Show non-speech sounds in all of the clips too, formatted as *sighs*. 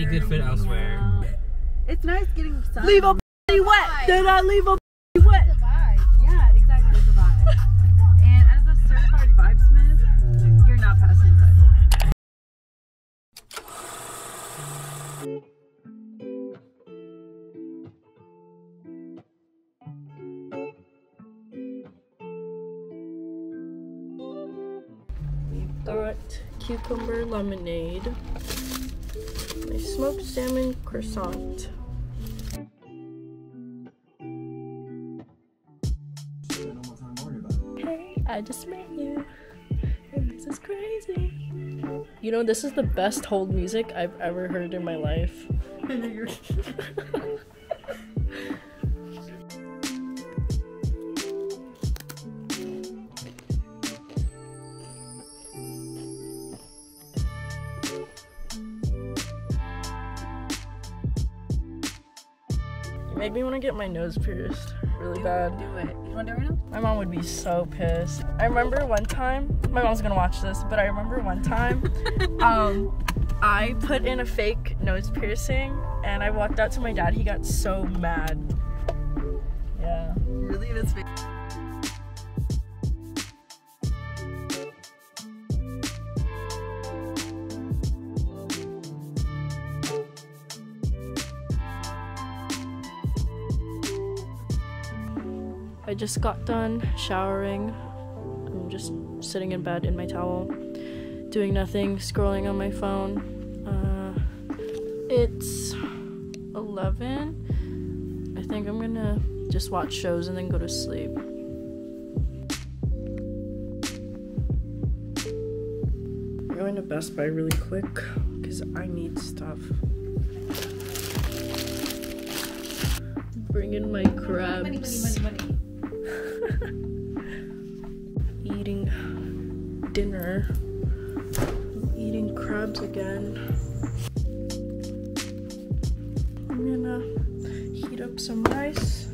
A good fit elsewhere. It's nice getting sun. Leave a wet. Did I leave a wet? It's a vibe. Yeah, exactly. It's a vibe. and as a certified vibesmith, you're not passing touch. We've got cucumber lemonade, my smoked salmon croissant. Hey, I just met you. And this is crazy. You know, this is the best hold music I've ever heard in my life. *laughs* *laughs* You made me want to get my nose pierced really bad. Do it. You want to do it right now? My mom would be so pissed. I remember one time, my mom's gonna watch this, but I remember one time, *laughs* um, I put in a fake nose piercing and I walked out to my dad. He got so mad. Yeah. Really? That's fake. I just got done showering. I'm just sitting in bed in my towel, doing nothing, scrolling on my phone. Uh, it's 11. I think I'm gonna just watch shows and then go to sleep. I'm going to Best Buy really quick because I need stuff. Bring in my crabs. Money, money, money, dinner. I'm eating crabs again. I'm gonna heat up some rice.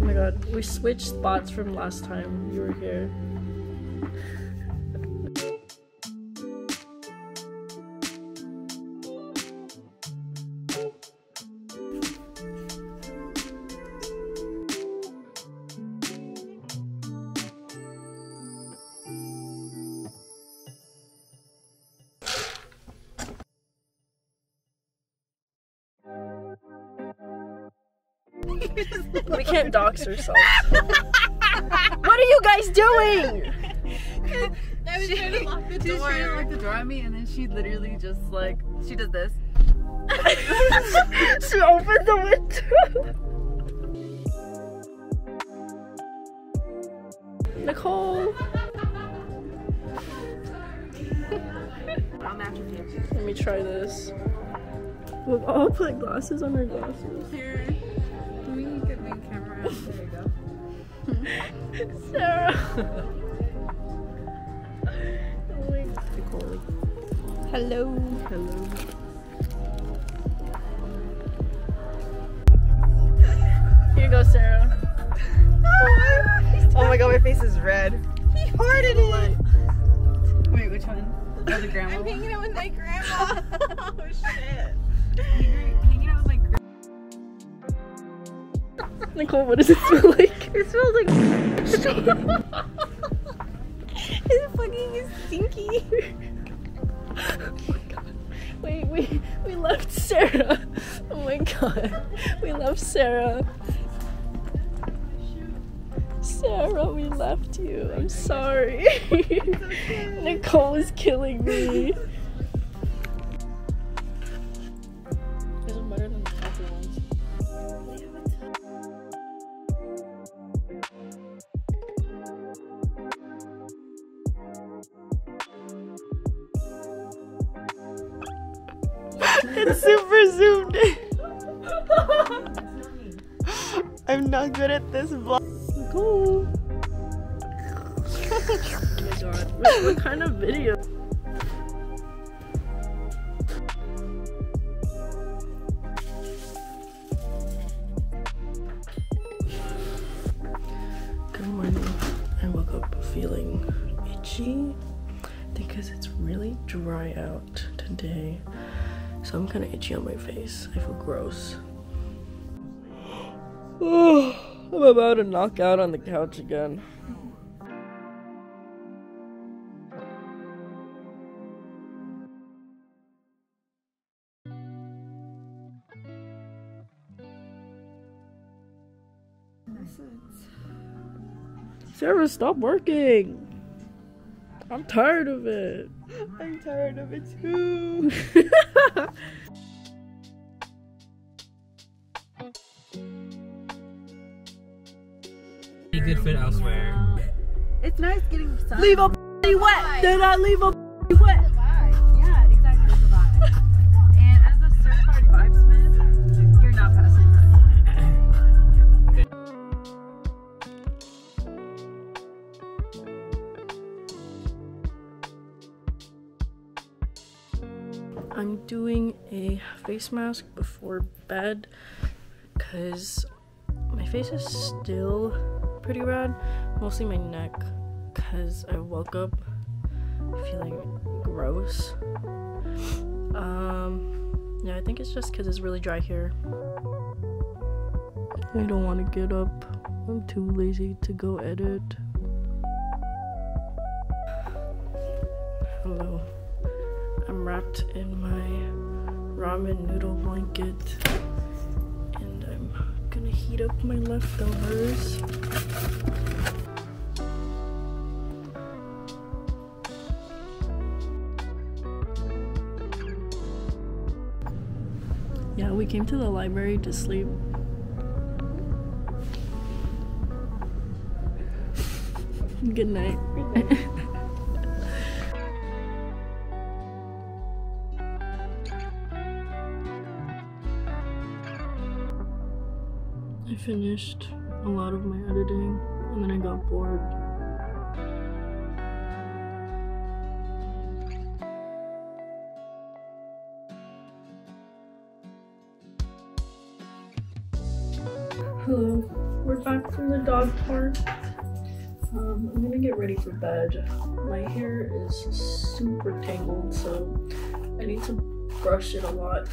Oh my god, we switched spots from last time you were here. We can't dox ourselves. what are you guys doing? I was trying to lock the door. She was trying to lock the door on me, and then she literally just like she did this. *laughs* she opened the window. Nicole. I'm after you. Let me try this. We'll all put glasses on our glasses. Here. Let me get my camera. There you go. Sarah. oh Nicole. Hello. Hello. Here you go, Sarah. Oh my god, my face is red. He farted it. Wait, which one? Oh, the grandma. I'm hanging out with my grandma. *laughs* oh shit. Nicole, what does it smell like? *laughs* It smells like. *laughs* It's fucking stinky. *laughs* oh my god. Wait, we we left Sarah. Oh my god. We left Sarah. Sarah, we left you. I'm sorry. Nicole is killing me. It's super zoomed in. *laughs* I'm not good at this vlog. Nicole. oh my god. What, what kind of video? Good morning. I woke up feeling itchy because it's really dry. dry out today. So I'm kind of itchy on my face. I feel gross. *sighs* I'm about to knock out on the couch again. Sarah, stop working. I'm tired of it. I'm tired of it too. *laughs* Be good fit elsewhere. It's nice getting sun. leave a wet. Did I leave a I'm doing a face mask before bed because my face is still pretty red, mostly my neck because I woke up feeling gross. Um, yeah, I think it's just because it's really dry here. I don't want to get up. I'm too lazy to go edit. *sighs* Hello. I'm wrapped in my ramen noodle blanket and I'm gonna heat up my leftovers. Yeah, we came to the library to sleep. Good night. *laughs* I finished a lot of my editing and then I got bored. Hello, we're back from the dog park. Um, I'm gonna get ready for bed. My hair is super tangled, so I need to brush it a lot.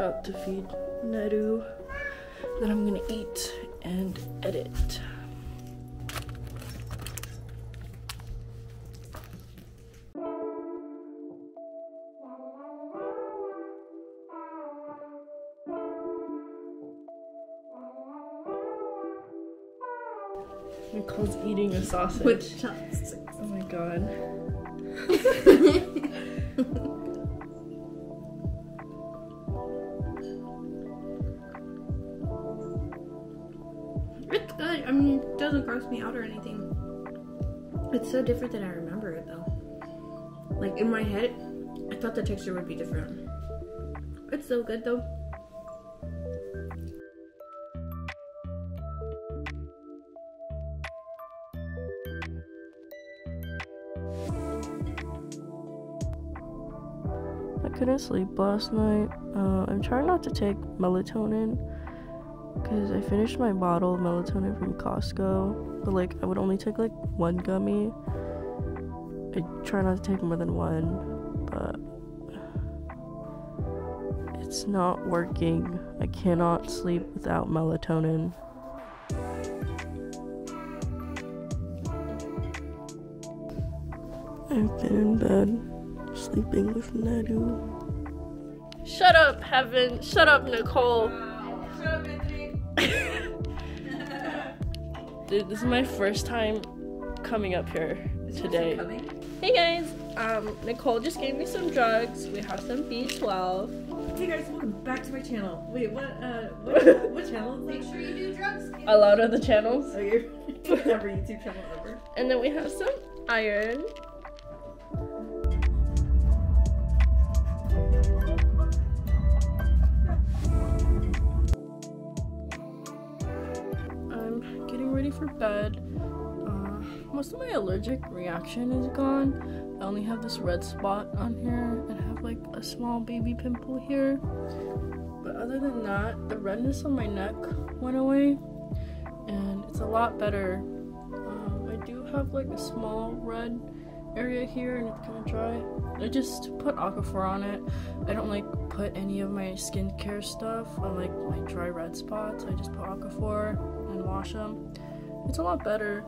About to feed Nedu. Then I'm gonna eat and edit. Nicole's eating a sausage. With chopsticks. Oh my god. *laughs* mean, gross me out or anything. It's so different than I remember it though. Like in my head, I thought the texture would be different. It's so good though. I couldn't sleep last night. Uh, I'm trying not to take melatonin because I finished my bottle of melatonin from Costco, but like I would only take like one gummy. I try not to take more than one, but it's not working. I cannot sleep without melatonin. I've been in bed sleeping with Nadu. Shut up, Heaven. Shut up, Nicole. *laughs* Dude, this is my first time coming up here today. Hey guys, um, Nicole just gave me some drugs. We have some B12. Hey guys, welcome back to my channel. Wait, what? Uh, what, *laughs* what channel Make sure you do drugs. A lot of the channels. Oh, your *laughs* every YouTube channel ever. And then we have some iron. Getting ready for bed. Uh, most of my allergic reaction is gone. I only have this red spot on here and have like a small baby pimple here. But other than that, the redness on my neck went away. and it's a lot better. Um, I do have like a small red area here and it's kind of dry. I just put Aquaphor on it. I don't like put any of my skincare stuff on like my dry red spots. I just put Aquaphor wash them. It's a lot better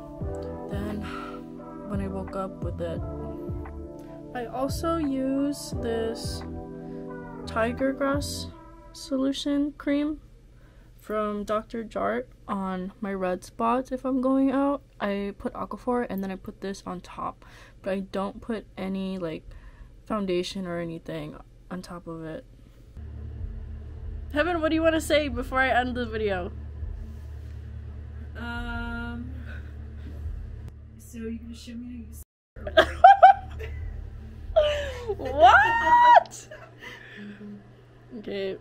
than when I woke up with it. I also use this tiger grass solution cream from Dr. Jart on my red spots if I'm going out. I put Aquaphor and then I put this on top, but I don't put any like foundation or anything on top of it. Heaven, what do you want to say before I end the video? So you can show me how you. what? okay,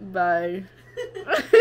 bye. *laughs*